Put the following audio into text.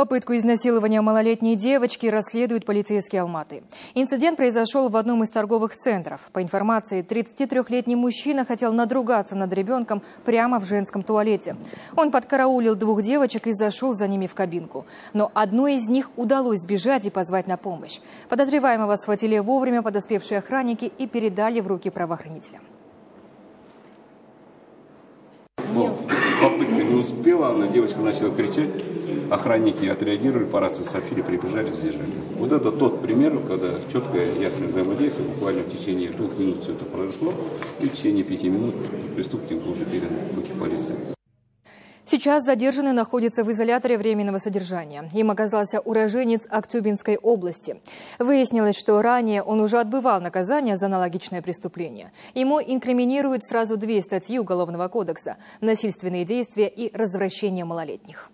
Попытку изнасилования малолетней девочки расследуют полицейские Алматы. Инцидент произошел в одном из торговых центров. По информации, 33-летний мужчина хотел надругаться над ребенком прямо в женском туалете. Он подкараулил двух девочек и зашел за ними в кабинку. Но одной из них удалось сбежать и позвать на помощь. Подозреваемого схватили вовремя подоспевшие охранники и передали в руки правоохранителям. Вот. Попытка не успела, она девочка начала кричать. Охранники отреагировали, по рации сообщили, прибежали, задержали. Вот это тот пример, когда четкое, ясное взаимодействие, буквально в течение двух минут все это произошло, и в течение пяти минут преступник был уже передан. Сейчас задержанный находится в изоляторе временного содержания. Им оказался уроженец Актюбинской области. Выяснилось, что ранее он уже отбывал наказание за аналогичное преступление. Ему инкриминируют сразу две статьи Уголовного кодекса – насильственные действия и развращение малолетних.